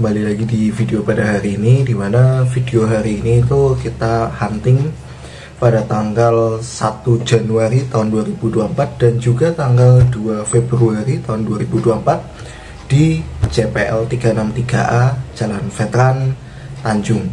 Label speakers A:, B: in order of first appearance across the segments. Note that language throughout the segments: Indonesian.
A: Kembali lagi di video pada hari ini Di mana video hari ini itu kita hunting pada tanggal 1 Januari tahun 2024 Dan juga tanggal 2 Februari tahun 2024 Di CPL 363A Jalan Veteran Tanjung.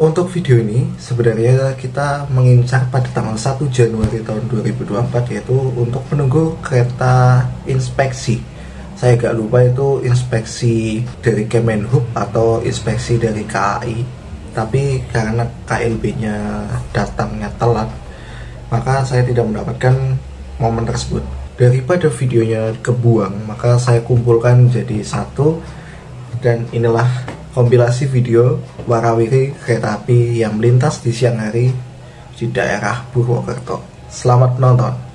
A: Untuk video ini sebenarnya kita mengincar pada tanggal 1 Januari tahun 2024 yaitu untuk menunggu kereta inspeksi saya agak lupa itu inspeksi dari Kemenhub atau inspeksi dari KAI tapi karena KLB nya datangnya telat maka saya tidak mendapatkan momen tersebut. Daripada videonya kebuang maka saya kumpulkan jadi satu. Dan inilah kompilasi video warawiri kereta api yang melintas di siang hari di daerah Purwokerto. Selamat menonton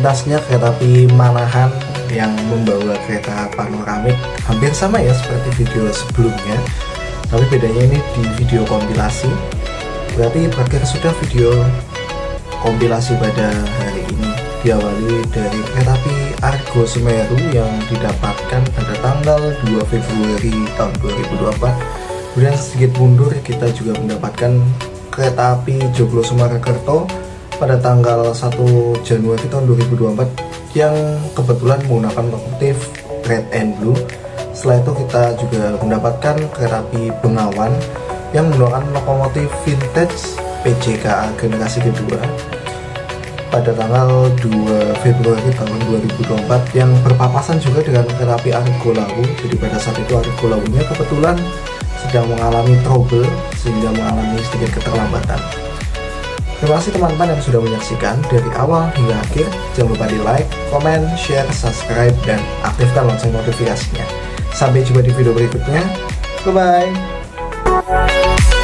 A: spesifikasinya kereta api Manahan yang membawa kereta panoramik. Hampir sama ya seperti video sebelumnya. Tapi bedanya ini di video kompilasi. Berarti berakhir sudah video kompilasi pada hari ini. Diawali dari kereta api Argo Semeru yang didapatkan pada tanggal 2 Februari tahun 2024 kemudian sedikit mundur kita juga mendapatkan kereta api Joglo Sumarakerto pada tanggal 1 Januari tahun 2024 yang kebetulan menggunakan lokomotif red and blue. Setelah itu kita juga mendapatkan kereta api Bengawan yang menggunakan lokomotif vintage PJKA generasi kedua pada tanggal 2 Februari tahun 2024 yang berpapasan juga dengan kereta api Argo Lawu jadi pada saat itu Argo Lawunya kebetulan sedang mengalami trouble sehingga mengalami sedikit keterlambatan Terima kasih teman-teman yang sudah menyaksikan dari awal hingga akhir. Jangan lupa di like, comment, share, subscribe, dan aktifkan lonceng notifikasinya. Sampai jumpa di video berikutnya. Bye-bye.